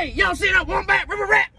Hey, y'all see that wombat river rat?